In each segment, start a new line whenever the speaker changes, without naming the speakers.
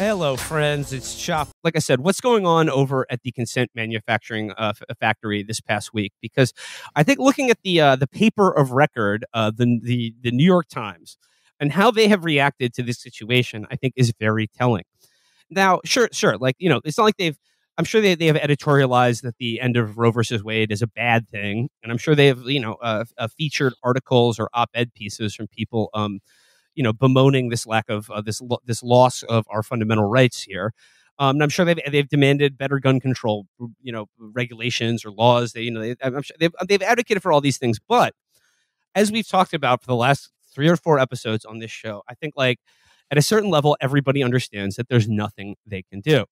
Hello, friends. It's Chop. Like I said, what's going on over at the Consent Manufacturing uh, f- Factory this past week? Because I think looking at the uh, the paper of record, uh, the, the the New York Times, and how they have reacted to this situation, I think is very telling. Now, sure, sure, like you know, it's not like they've. I'm sure they, they have editorialized that the end of Roe versus Wade is a bad thing, and I'm sure they have you know uh, uh, featured articles or op-ed pieces from people. Um, you know, bemoaning this lack of uh, this lo- this loss of our fundamental rights here. Um, and I'm sure they've they've demanded better gun control, you know, regulations or laws. They you know they, I'm sure they've they've advocated for all these things. But as we've talked about for the last three or four episodes on this show, I think like at a certain level, everybody understands that there's nothing they can do,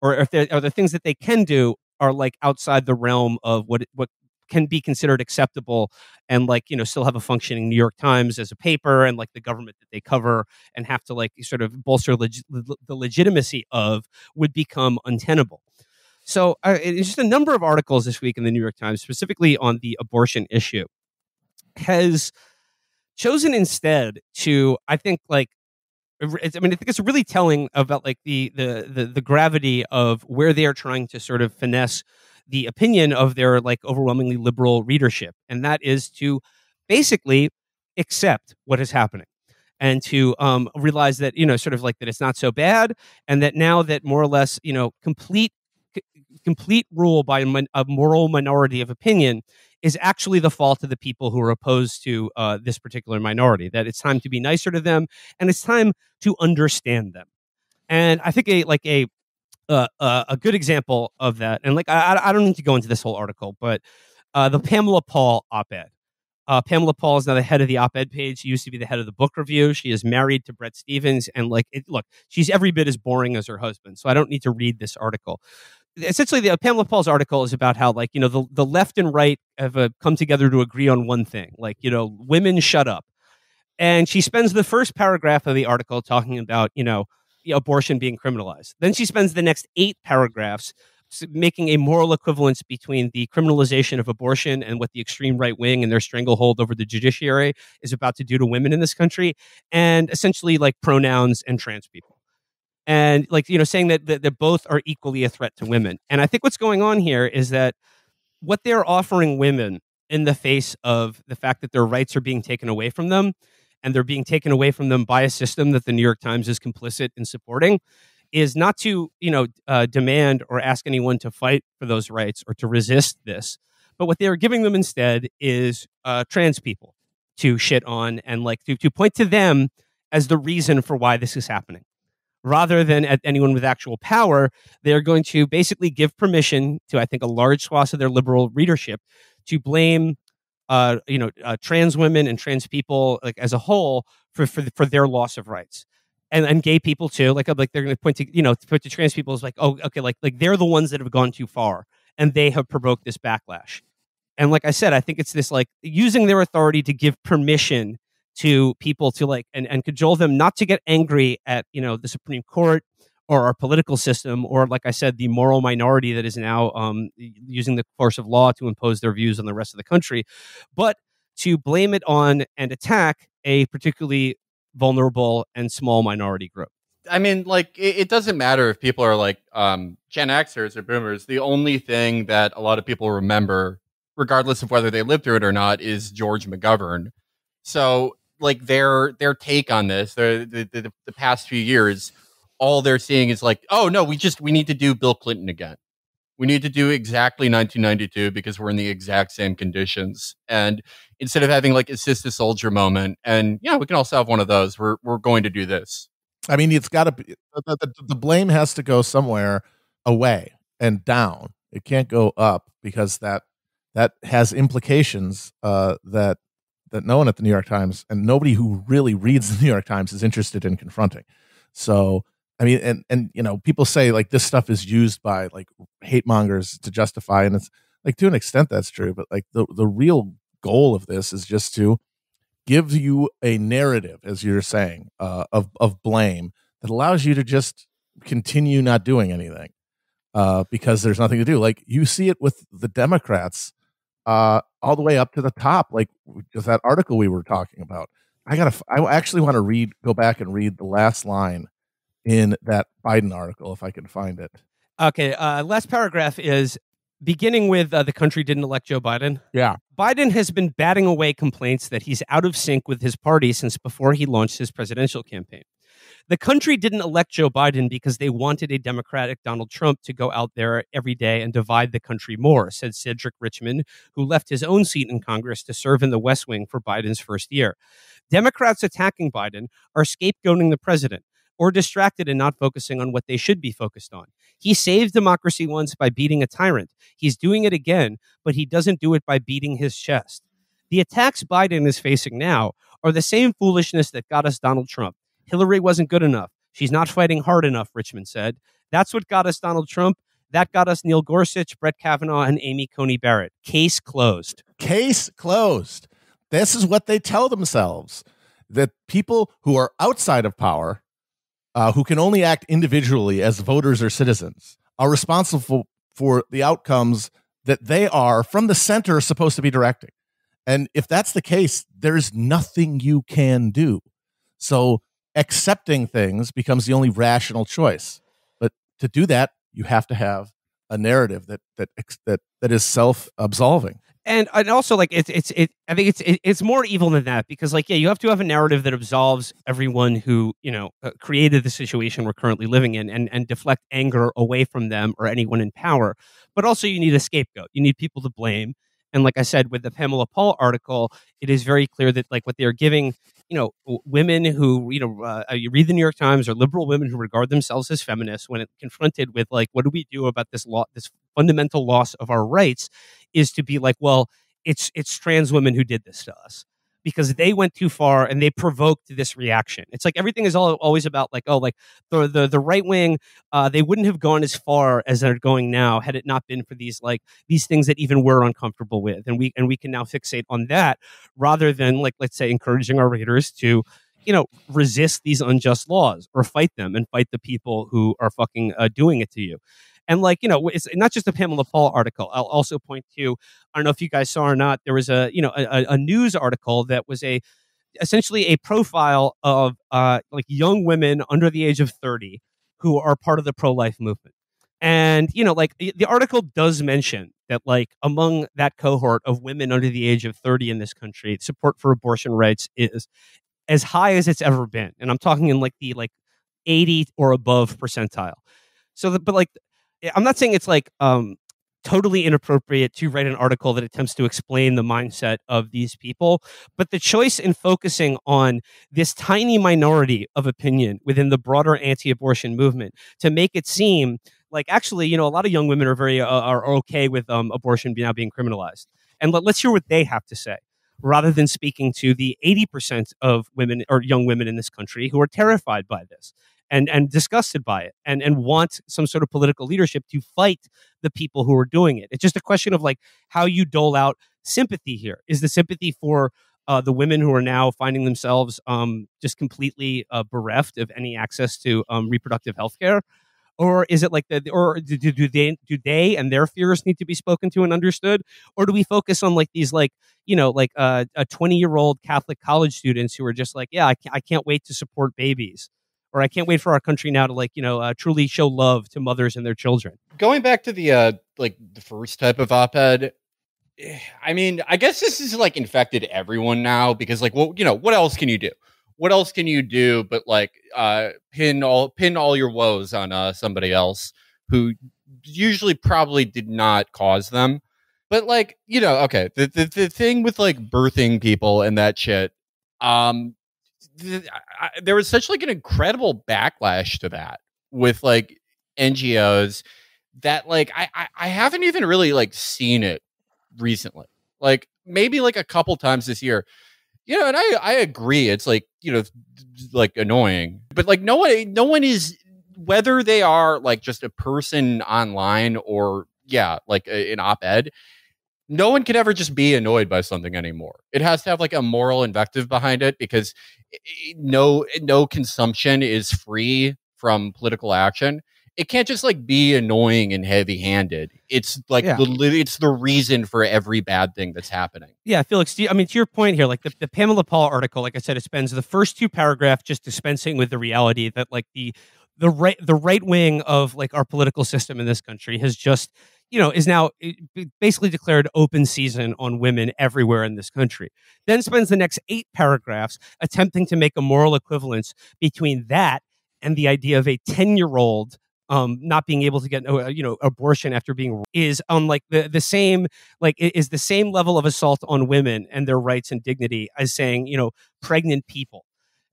or if there are the things that they can do are like outside the realm of what what can be considered acceptable and like you know still have a functioning New York Times as a paper and like the government that they cover and have to like sort of bolster leg- the legitimacy of would become untenable. So uh, it's just a number of articles this week in the New York Times, specifically on the abortion issue, has chosen instead to I think like I mean, I think it's really telling about like the, the the the gravity of where they are trying to sort of finesse the opinion of their like overwhelmingly liberal readership, and that is to basically accept what is happening and to um, realize that you know sort of like that it's not so bad and that now that more or less you know complete c- complete rule by a, a, moral minority of opinion is actually the fault of the people who are opposed to uh, this particular minority that it's time to be nicer to them and it's time to understand them. And i think a like a uh, uh, a good example of that, and like I, I don't need to go into this whole article, but uh, the Pamela Paul op-ed. Uh, Pamela Paul is now the head of the op-ed page. She used to be the head of the book review. She is married to Bret Stephens, and like, it, look, she's every bit as boring as her husband. So I don't need to read this article. Essentially, the Pamela Paul's article is about how, like, you know, the, the left and right have come together to agree on one thing, like, you know, women shut up. And she spends the first paragraph of the article talking about, you know, abortion being criminalized. Then she spends the next eight paragraphs making a moral equivalence between the criminalization of abortion and what the extreme right wing and their stranglehold over the judiciary is about to do to women in this country, and essentially like pronouns and trans people. And like, you know, saying that, that, that both are equally a threat to women. And I think what's going on here is that what they're offering women in the face of the fact that their rights are being taken away from them and they're being taken away from them by a system that the New York Times is complicit in supporting is not to you know uh, demand or ask anyone to fight for those rights or to resist this but what they're giving them instead is uh, trans people to shit on and like to, to point to them as the reason for why this is happening. Rather than at anyone with actual power they're going to basically give permission to i think a large swath of their liberal readership to blame uh, you know, uh, trans women and trans people like as a whole for for, for their loss of rights. And, and gay people too, like like they're going to point to you know to put to trans people as like oh okay like like they're the ones that have gone too far and they have provoked this backlash. And like I said, I think it's this like using their authority to give permission to people to like and, and cajole them not to get angry at you know the Supreme Court or our political system, or like I said, the moral minority that is now um, using the force of law to impose their views on the rest of the country, but to blame it on and attack a particularly vulnerable and small minority group.
I mean, like, it, it doesn't matter if people are like um, Gen Xers or Boomers. The only thing that a lot of people remember, regardless of whether they lived through it or not, is George McGovern. So, like, their their take on this, the the, the, the past few years all they're seeing is like, oh no, we just we need to do Bill Clinton again. We need to do exactly 1992 because we're in the exact same conditions. And instead of having like a Sister Souljah moment, and yeah, we can also have one of those. We're we're going to do this.
I mean, it's got to be the, the, the blame has to go somewhere away and down. It can't go up because that that has implications uh, that that no one at the New York Times and nobody who really reads the New York Times is interested in confronting. So I mean, and and you know, people say like this stuff is used by like hate mongers to justify, and it's like to an extent that's true, but like the the real goal of this is just to give you a narrative, as you're saying, uh, of of blame that allows you to just continue not doing anything uh, because there's nothing to do. Like you see it with the Democrats uh, all the way up to the top, like that article we were talking about. I gotta, I actually want to read, go back and read the last line in that Biden article if I can find it.
Okay, uh, last paragraph is beginning with uh, the country didn't elect Joe Biden.
Yeah.
Biden has been batting away complaints that he's out of sync with his party since before he launched his presidential campaign. The country didn't elect Joe Biden because they wanted a Democratic Donald Trump to go out there every day and divide the country more, said Cedric Richmond, who left his own seat in Congress to serve in the West Wing for Biden's first year. Democrats attacking Biden are scapegoating the president or distracted and not focusing on what they should be focused on. He saved democracy once by beating a tyrant. He's doing it again, but he doesn't do it by beating his chest. The attacks Biden is facing now are the same foolishness that got us Donald Trump. Hillary wasn't good enough. She's not fighting hard enough, Richmond said. That's what got us Donald Trump. That got us Neil Gorsuch, Brett Kavanaugh, and Amy Coney Barrett. Case closed.
Case closed. This is what they tell themselves that people who are outside of power uh, who can only act individually as voters or citizens, are responsible for the outcomes that they are from the center supposed to be directing. And if that's the case, there's nothing you can do. So accepting things becomes the only rational choice. But to do that, you have to have a narrative that that that that is self-absolving.
And and also like it's it's it i think it's it, it's more evil than that because like yeah you have to have a narrative that absolves everyone who you know uh, created the situation we're currently living in and and deflect anger away from them or anyone in power. But also you need a scapegoat. You need people to blame. And like i said with the pamela paul article it is very clear that like what they're giving you know women who you know uh, you read the New York Times or liberal women who regard themselves as feminists when confronted with like what do we do about this law this fundamental loss of our rights is to be like well it's it's trans women who did this to us because they went too far and they provoked this reaction. It's like everything is all, always about like oh like the the, the right wing uh, they wouldn't have gone as far as they're going now had it not been for these like these things that even we're uncomfortable with and we and we can now fixate on that rather than like let's say encouraging our readers to you know resist these unjust laws or fight them and fight the people who are fucking uh, doing it to you. And like, you know, it's not just a Pamela Paul article. I'll also point to, I don't know if you guys saw or not, there was a, you know, a, a news article that was a, essentially a profile of uh, like young women under the age of 30 who are part of the pro-life movement. And, you know, like the article does mention that like among that cohort of women under the age of 30 in this country, support for abortion rights is as high as it's ever been. And I'm talking in like the like 80 or above percentile. So, the, but like I'm not saying it's like um, totally inappropriate to write an article that attempts to explain the mindset of these people, but the choice in focusing on this tiny minority of opinion within the broader anti-abortion movement to make it seem like actually, you know, a lot of young women are very uh, are okay with um, abortion now being criminalized, and let, let's hear what they have to say rather than speaking to the 80% of women or young women in this country who are terrified by this and and disgusted by it and and want some sort of political leadership to fight the people who are doing it. It's just a question of like how you dole out sympathy here. Is the sympathy for uh, the women who are now finding themselves um, just completely uh, bereft of any access to um, reproductive health care? Or is it like the, or do, do they, do they and their fears need to be spoken to and understood? Or do we focus on like these, like, you know, like uh, a 20 year old Catholic college students who are just like, yeah, I can't, I can't wait to support babies or I can't wait for our country now to like you know uh, truly show love to mothers and their children.
Going back to the uh, like the first type of op-ed, eh, I mean, I guess this is like infected everyone now because like well, you know, what else can you do? What else can you do but like uh, pin all pin all your woes on uh, somebody else who usually probably did not cause them. But like, you know, okay, the, the the thing with like birthing people and that shit, um, I, there was such like an incredible backlash to that with like NGOs that like I, I I haven't even really like seen it recently. Like maybe like a couple times this year. You know, and I I agree it's like, you know, like annoying. But like no one no one is whether they are like just a person online or yeah, like a, an op-ed, no one can ever just be annoyed by something anymore. It has to have like a moral invective behind it because no no consumption is free from political action. It can't just like be annoying and heavy-handed. It's like yeah. the it's the reason for every bad thing that's happening.
Yeah, Felix. You, I mean, to your point here, like the, the Pamela Paul article, like I said, it spends the first two paragraphs just dispensing with the reality that like the the right the right wing of like our political system in this country has just you know is now basically declared open season on women everywhere in this country. Then spends the next eight paragraphs attempting to make a moral equivalence between that and the idea of a 10 year old um, not being able to get uh, you know abortion after being is on like the the same like is the same level of assault on women and their rights and dignity as saying you know pregnant people.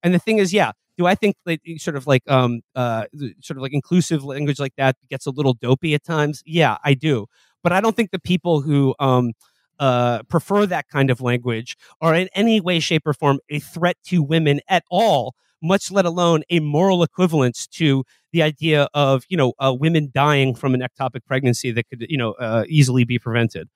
And the thing is yeah do I think that sort of like um uh sort of like inclusive language like that gets a little dopey at times? Yeah, I do. But I don't think the people who um uh, prefer that kind of language are in any way, shape, or form a threat to women at all, much let alone a moral equivalence to the idea of you know uh, women dying from an ectopic pregnancy that could you know uh, easily be prevented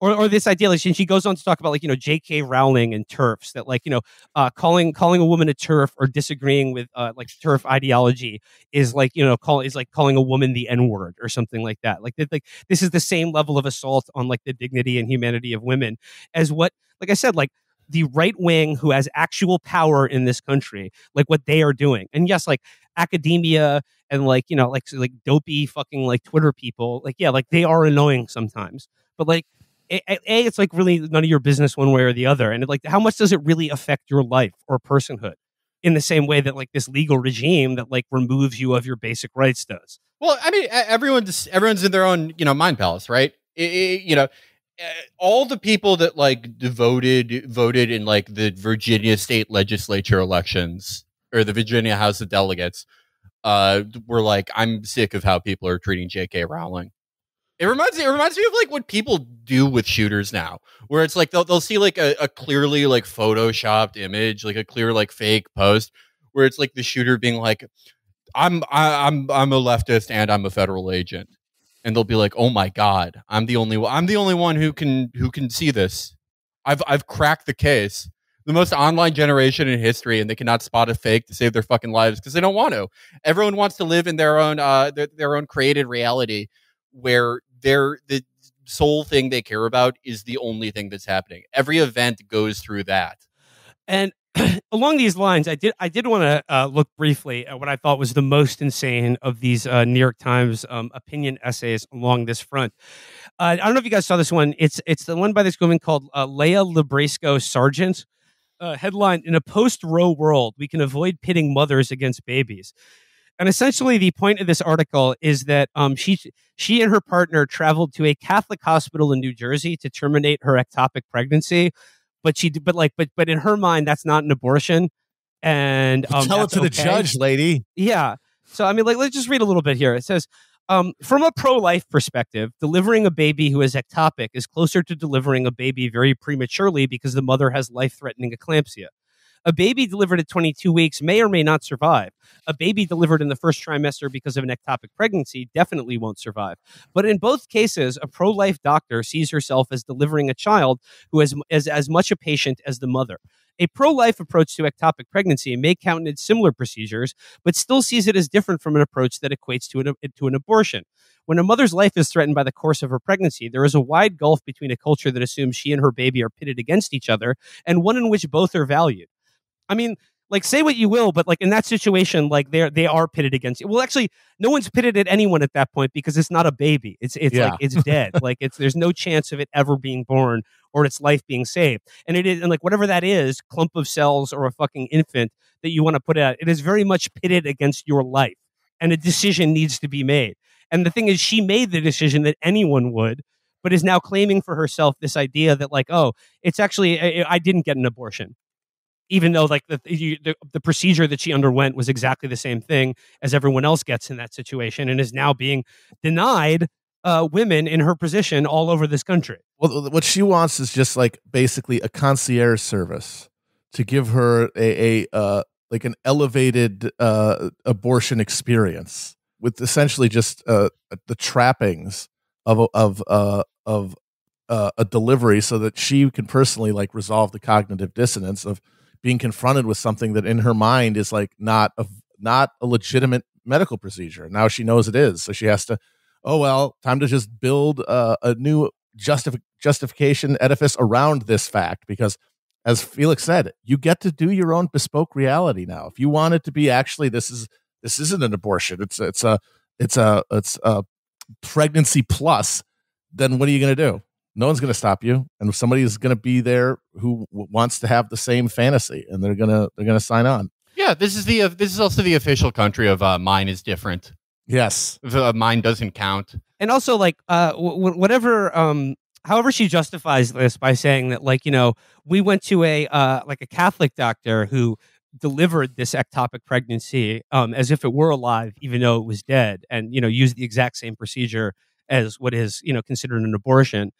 or, or this idea like she, she goes on to talk about like you know J.K. Rowling and turfs that like you know uh, calling calling a woman a turf or disagreeing with uh, like turf ideology is like you know call is like calling a woman the N word or something like that. Like like this is the same level of assault on like the dignity and humanity of women as what like I said like the right wing who has actual power in this country, like what they are doing. And yes, like academia and like, you know, like like dopey fucking like Twitter people, like yeah, like they are annoying sometimes. But like a, a, it's like really none of your business one way or the other and like how much does it really affect your life or personhood in the same way that like this legal regime that like removes you of your basic rights does?
Well i mean everyone's everyone's in their own you know mind palace right? It, it, you know all the people that like devoted voted in like the virginia state legislature elections or the virginia house of delegates uh were like i'm sick of how people are treating jk rowling it reminds me. It reminds me of like what people do with shooters now, where it's like they'll they'll see like a, a clearly like photoshopped image, like a clear like fake post, where it's like the shooter being like, "I'm I, I'm I'm a leftist and I'm a federal agent," and they'll be like, "Oh my god, I'm the only I'm the only one who can who can see this. I've I've cracked the case." The most online generation in history, and they cannot spot a fake to save their fucking lives because they don't want to. Everyone wants to live in their own uh their, their own created reality where they're the sole thing they care about is the only thing that's happening. Every event goes through that.
And along these lines, I did I did want to uh, look briefly at what I thought was the most insane of these uh, New York Times um, opinion essays along this front. Uh, I don't know if you guys saw this one. It's it's the one by this woman called uh, Leah Libresco Sargeant. Uh, headline: In a post-Roe world, we can avoid pitting mothers against babies. And essentially, the point of this article is that um, she she and her partner traveled to a Catholic hospital in New Jersey to terminate her ectopic pregnancy, but she but like but but in her mind that's not an abortion. And
um, tell it to okay. the judge, lady.
Yeah. So I mean, like let's just read a little bit here. It says. Um, from a pro life perspective, delivering a baby who is ectopic is closer to delivering a baby very prematurely because the mother has life threatening eclampsia. A baby delivered at 22 weeks may or may not survive. A baby delivered in the first trimester because of an ectopic pregnancy definitely won't survive. But in both cases, a pro life doctor sees herself as delivering a child who is, is as much a patient as the mother. A pro life approach to ectopic pregnancy may countenance similar procedures, but still sees it as different from an approach that equates to an, to an abortion. When a mother's life is threatened by the course of her pregnancy, there is a wide gulf between a culture that assumes she and her baby are pitted against each other and one in which both are valued. I mean, like say what you will, but like in that situation, like they're they are pitted against you. Well, actually, no one's pitted at anyone at that point because it's not a baby. It's it's yeah. like it's dead. like it's there's no chance of it ever being born or its life being saved. And it is and like whatever that is, clump of cells or a fucking infant that you want to put out, it is very much pitted against your life. And a decision needs to be made. And the thing is, she made the decision that anyone would, but is now claiming for herself this idea that like, oh, it's actually I, I didn't get an abortion even though like the, you, the, the procedure that she underwent was exactly the same thing as everyone else gets in that situation and is now being denied uh, women in her position all over this country.
Well, what she wants is just like basically a concierge service to give her a, a uh, like an elevated uh, abortion experience with essentially just uh, the trappings of of uh, of uh, a delivery, so that she can personally like resolve the cognitive dissonance of being confronted with something that in her mind is like not a not a legitimate medical procedure. Now she knows it is, so she has to. Oh well, time to just build uh, a new justif- justification edifice around this fact because, as Felix said, you get to do your own bespoke reality now. If you want it to be actually this is this isn't an abortion. It's it's a it's a it's a pregnancy plus. Then what are you going to do? No one's going to stop you, and somebody is going to be there who w- wants to have the same fantasy, and they're gonna they're gonna sign on.
Yeah, this is the uh, this is also the official country of uh, mine is different.
Yes,
uh, mine doesn't count.
And also, like, uh, w- whatever, um, however she justifies this by saying that, like, you know, we went to a uh, like a Catholic doctor who delivered this ectopic pregnancy um, as if it were alive, even though it was dead, and you know, used the exact same procedure as what is you know considered an abortion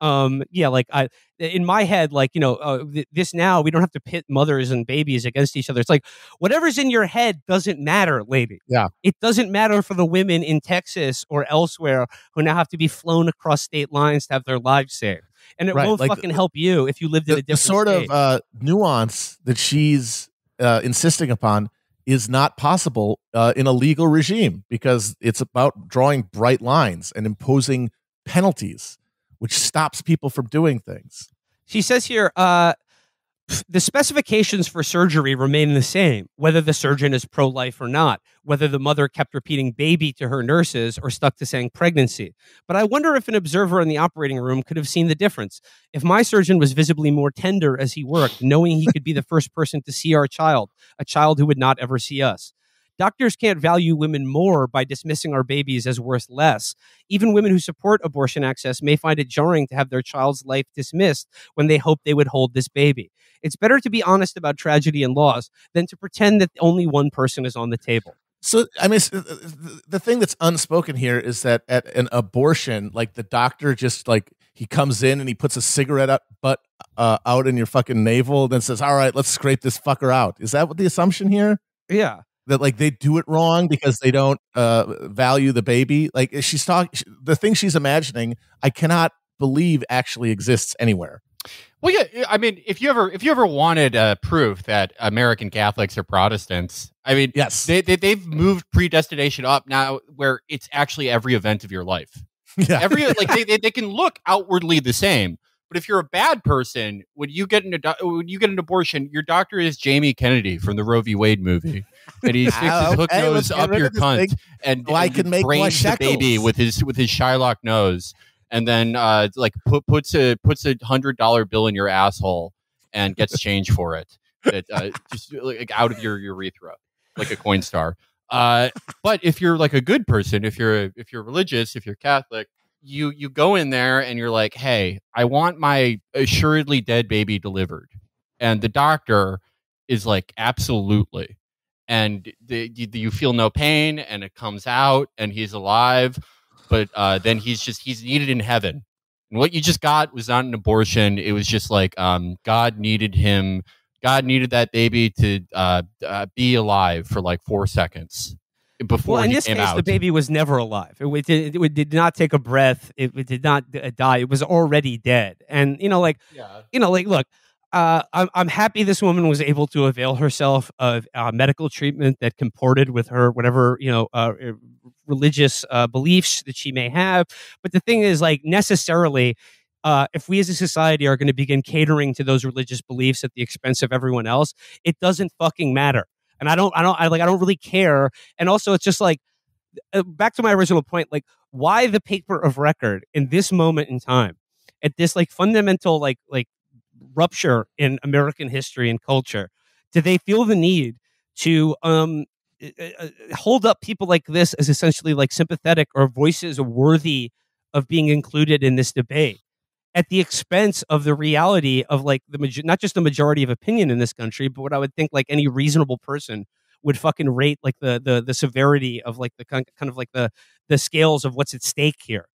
um yeah like i in my head like you know uh, th- this now we don't have to pit mothers and babies against each other it's like whatever's in your head doesn't matter lady
yeah
it doesn't matter for the women in texas or elsewhere who now have to be flown across state lines to have their lives saved and it right. won't like fucking help you if you lived
the,
in a different
sort
state.
of uh, nuance that she's uh, insisting upon is not possible uh, in a legal regime because it's about drawing bright lines and imposing penalties which stops people from doing things.
She says here, uh, the specifications for surgery remain the same, whether the surgeon is pro life or not, whether the mother kept repeating baby to her nurses or stuck to saying pregnancy. But I wonder if an observer in the operating room could have seen the difference. If my surgeon was visibly more tender as he worked, knowing he could be the first person to see our child, a child who would not ever see us. Doctors can't value women more by dismissing our babies as worth less. Even women who support abortion access may find it jarring to have their child's life dismissed when they hope they would hold this baby. It's better to be honest about tragedy and loss than to pretend that only one person is on the table.
So, I mean, the thing that's unspoken here is that at an abortion, like the doctor just like he comes in and he puts a cigarette up, butt uh, out in your fucking navel, and then says, "All right, let's scrape this fucker out." Is that what the assumption here?
Yeah
that like they do it wrong because they don't uh, value the baby. Like she's talking, the thing she's imagining, I cannot believe actually exists anywhere.
Well, yeah, I mean, if you ever if you ever wanted uh, proof that American Catholics are Protestants, I mean,
yes,
they, they they've moved predestination up now, where it's actually every event of your life. Yeah, every like they, they, they can look outwardly the same, but if you're a bad person, when you get an when you get an abortion, your doctor is Jamie Kennedy from the Roe v. Wade movie and he sticks his hook okay, nose up your cunt and,
so I can make brains the
baby with his with his Shylock nose, and then uh, like put, puts a puts a hundred dollar bill in your asshole and gets change for it, it uh, just like out of your urethra like a Coinstar. Uh, but if you're like a good person, if you're if you're religious, if you're Catholic, you you go in there and you're like, hey, I want my assuredly dead baby delivered, and the doctor is like, absolutely. And the, you, you, feel no pain and it comes out and he's alive but uh, then he's just he's needed in heaven. And what you just got was not an abortion. It was just like um, god needed him god needed that baby to uh, uh, be alive for like four seconds before
well, in this
case,
out. the baby was never alive. It, it, did, it, did not take a breath. It, it, did not uh, die. It was already dead. And you know, like, yeah. you know, like, look, uh, I'm, I'm happy this woman was able to avail herself of uh, medical treatment that comported with her whatever you know uh, uh, religious uh, beliefs that she may have. But the thing is, like necessarily, uh, if we as a society are going to begin catering to those religious beliefs at the expense of everyone else, it doesn't fucking matter. And I don't, I don't, I like, I don't really care. And also, it's just like back to my original point, like why the paper of record in this moment in time at this like fundamental like like rupture in American history and culture? Do they feel the need to um, uh, hold up people like this as essentially like sympathetic or voices worthy of being included in this debate at the expense of the reality of like the not just the majority of opinion in this country, but what I would think like any reasonable person would fucking rate like the the the severity of like the kind of like the the scales of what's at stake here.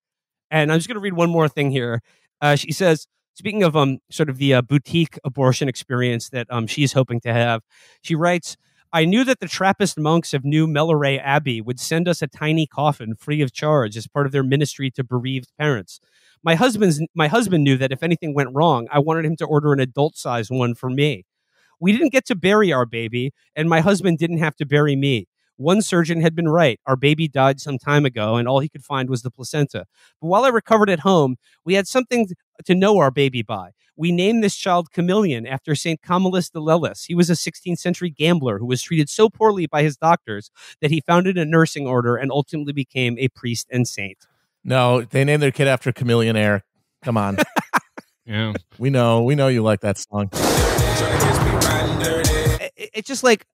And I'm just going to read one more thing here. Uh, she says, Speaking of um, sort of the uh, boutique abortion experience that um, she's hoping to have, she writes, I knew that the Trappist monks of New Melleray Abbey would send us a tiny coffin free of charge as part of their ministry to bereaved parents. My husband's my husband knew that if anything went wrong, I wanted him to order an adult sized one for me. We didn't get to bury our baby, and my husband didn't have to bury me. One surgeon had been right. Our baby died some time ago, and all he could find was the placenta. But while I recovered at home, we had something to know our baby by. We named this child Chameleon after St. Camillus de Lellis. He was a 16th century gambler who was treated so poorly by his doctors that he founded a nursing order and ultimately became a priest and saint.
No, they named their kid after Chameleon Air. Come on.
Yeah.
we know. We know you like that song.
It's just like w-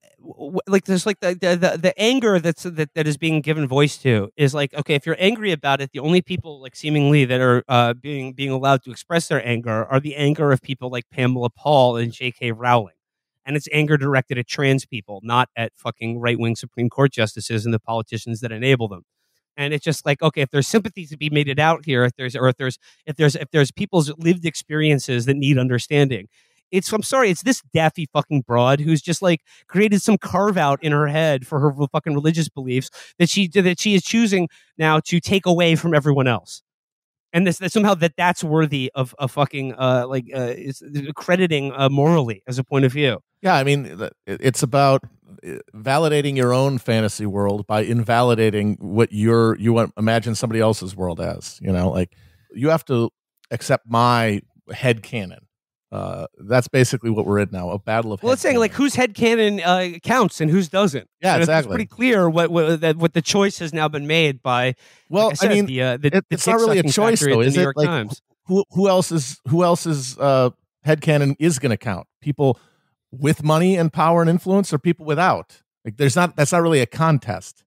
like there's like the, the the anger that's that, that is being given voice to is like okay if you're angry about it the only people like seemingly that are uh, being being allowed to express their anger are the anger of people like Pamela Paul and J.K. Rowling and it's anger directed at trans people not at fucking right wing Supreme Court justices and the politicians that enable them and it's just like okay if there's sympathy to be made it out here if there's or if there's if there's if there's people's lived experiences that need understanding it's I'm sorry, it's this daffy fucking broad who's just like created some carve out in her head for her fucking religious beliefs that she that she is choosing now to take away from everyone else. And this that somehow that that's worthy of a fucking uh like uh is crediting uh, morally as a point of view.
Yeah, I mean, it's about uh, validating your own fantasy world by invalidating what your you imagine somebody else's world as. You know, like you have to accept my head canon. Uh, that's basically what we're in now a battle of
Well, it's saying like whose head canon uh, counts and whose doesn't.
Yeah,
And
exactly.
It's pretty clear what what, that, what the choice has now been made by.
well
like I, said,
i mean
the, uh, the,
it-
the
it's not really a choice though is
New
it
York
like
Times.
who who else's who else's uh headcanon is going to count people with money and power and influence or people without like there's not that's not really a contest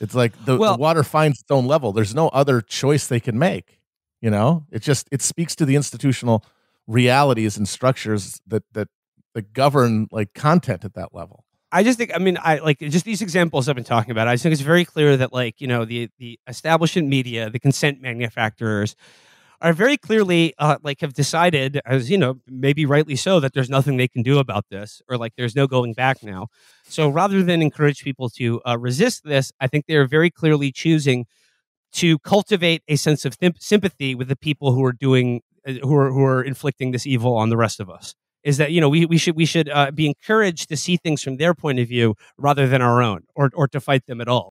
it's like the,
Well-
the water finds its own level there's no other choice they can make you know it just it speaks to the institutional realities and structures that that that govern like content at that level
I just think, I mean, I like just these examples I've been talking about. I think it's very clear that, like, you know, the the establishment media, the consent manufacturers, are very clearly uh, like have decided, as you know, maybe rightly so, that there's nothing they can do about this, or like there's no going back now. So rather than encourage people to uh, resist this, I think they are very clearly choosing to cultivate a sense of sympathy with the people who are doing, who are who are inflicting this evil on the rest of us is that you know we, we should we should uh, be encouraged to see things from their point of view rather than our own or or to fight them at all